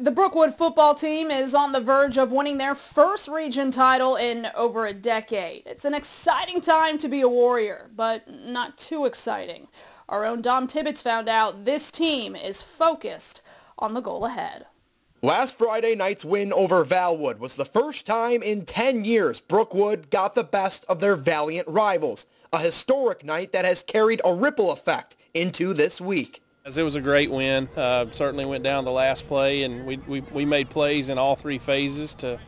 The Brookwood football team is on the verge of winning their first region title in over a decade. It's an exciting time to be a Warrior, but not too exciting. Our own Dom Tibbetts found out this team is focused on the goal ahead. Last Friday night's win over Valwood was the first time in 10 years Brookwood got the best of their valiant rivals, a historic night that has carried a ripple effect into this week. It was a great win. Uh, certainly went down the last play, and we, we, we made plays in all three phases to,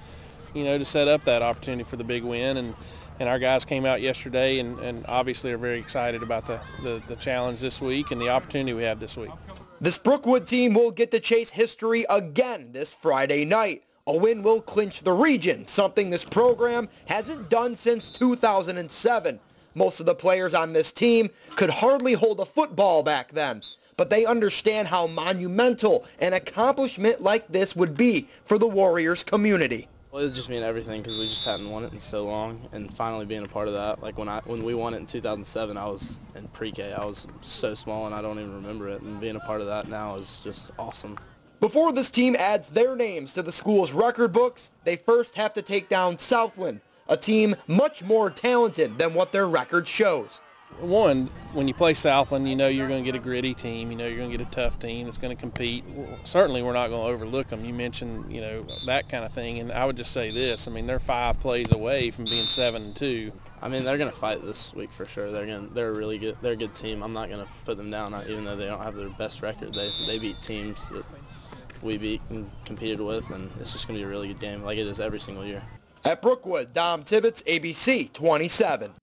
you know, to set up that opportunity for the big win. And, and our guys came out yesterday and, and obviously are very excited about the, the, the challenge this week and the opportunity we have this week. This Brookwood team will get to chase history again this Friday night. A win will clinch the region, something this program hasn't done since 2007. Most of the players on this team could hardly hold a football back then but they understand how monumental an accomplishment like this would be for the Warriors community. Well, it just mean everything because we just hadn't won it in so long, and finally being a part of that. Like when I when we won it in 2007, I was in pre-K. I was so small, and I don't even remember it. And being a part of that now is just awesome. Before this team adds their names to the school's record books, they first have to take down Southland, a team much more talented than what their record shows one, when you play Southland, you know you're going to get a gritty team. You know you're going to get a tough team that's going to compete. Certainly, we're not going to overlook them. You mentioned, you know, that kind of thing, and I would just say this: I mean, they're five plays away from being seven and two. I mean, they're going to fight this week for sure. They're going, they're a really good, they're a good team. I'm not going to put them down, even though they don't have their best record. They, they beat teams that we beat and competed with, and it's just going to be a really good game, like it is every single year. At Brookwood, Dom Tibbetts, ABC 27.